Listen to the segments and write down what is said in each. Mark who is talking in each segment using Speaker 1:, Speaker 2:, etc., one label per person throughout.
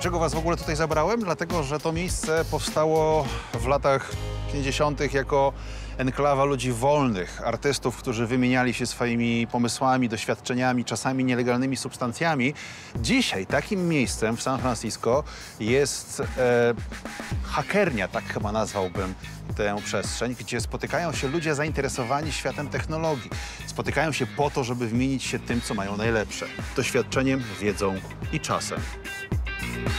Speaker 1: Dlaczego was w ogóle tutaj zabrałem? Dlatego, że to miejsce powstało w latach 50. jako enklawa ludzi wolnych, artystów, którzy wymieniali się swoimi pomysłami, doświadczeniami, czasami nielegalnymi substancjami. Dzisiaj takim miejscem w San Francisco jest e, hakernia, tak chyba nazwałbym tę przestrzeń, gdzie spotykają się ludzie zainteresowani światem technologii. Spotykają się po to, żeby wymienić się tym, co mają najlepsze. Doświadczeniem, wiedzą i czasem.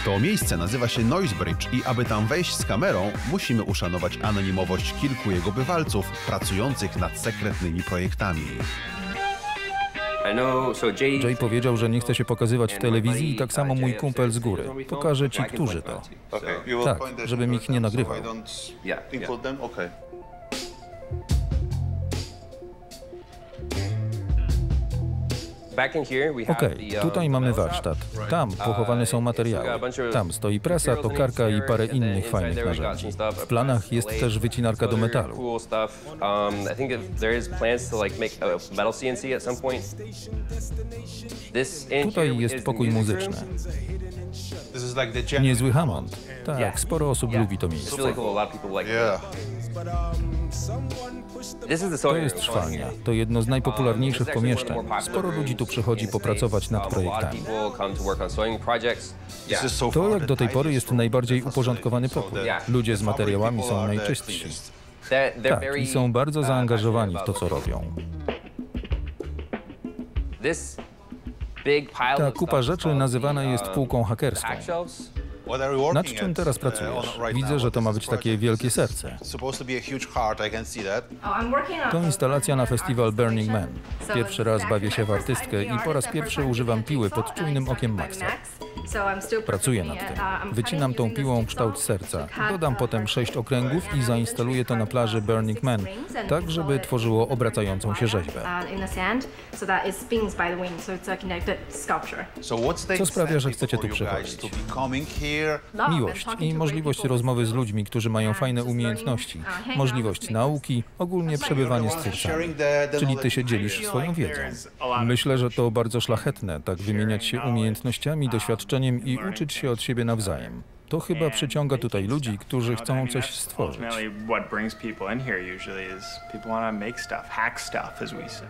Speaker 2: To miejsce nazywa się Noisebridge i aby tam wejść z kamerą, musimy uszanować anonimowość kilku jego bywalców pracujących nad sekretnymi projektami.
Speaker 3: Jay powiedział, że nie chce się pokazywać w telewizji i tak samo mój kumpel z góry. Pokażę ci, którzy to. Tak, żebym ich nie nagrywał.
Speaker 1: Okay.
Speaker 3: Okej, tutaj mamy warsztat. Tam pochowane są materiały. Tam stoi prasa, tokarka i parę innych fajnych narzędzi. W planach jest też wycinarka do metalu. Tutaj jest pokój muzyczny. Niezły Hammond. Tak, sporo osób lubi to miejsce. To jest szwalnia. To jedno z najpopularniejszych pomieszczeń. Sporo ludzi tu przychodzi popracować nad projektami. To, jak do tej pory, jest najbardziej uporządkowany pokój. Ludzie z materiałami są najczystsi. Tak, i są bardzo zaangażowani w to, co robią. Ta kupa rzeczy nazywana jest półką hakerską. Nad czym teraz
Speaker 1: uh,
Speaker 3: pracujesz? Widzę, że to ma być takie wielkie serce.
Speaker 1: To.
Speaker 3: To instalacja na festiwal Burning Man. Pierwszy raz bawię się w artystkę i po raz pierwszy używam piły pod czujnym okiem Maxa. Pracuję nad tym. Wycinam tą piłą kształt serca. Dodam potem sześć okręgów i zainstaluję to na plaży Burning Man, tak żeby tworzyło obracającą się rzeźbę. Co sprawia, że chcecie tu przychodzić? Miłość i możliwość rozmowy z ludźmi, którzy mają fajne umiejętności, możliwość nauki, ogólnie przebywanie z twórcami. Czyli ty się dzielisz swoją wiedzą. Myślę, że to bardzo szlachetne, tak wymieniać się umiejętnościami, doświadczeniem i uczyć się od siebie nawzajem. To chyba przyciąga tutaj ludzi, którzy chcą coś stworzyć.
Speaker 4: Ultimately, what brings people in here usually is people want to make stuff, hack stuff, as we say.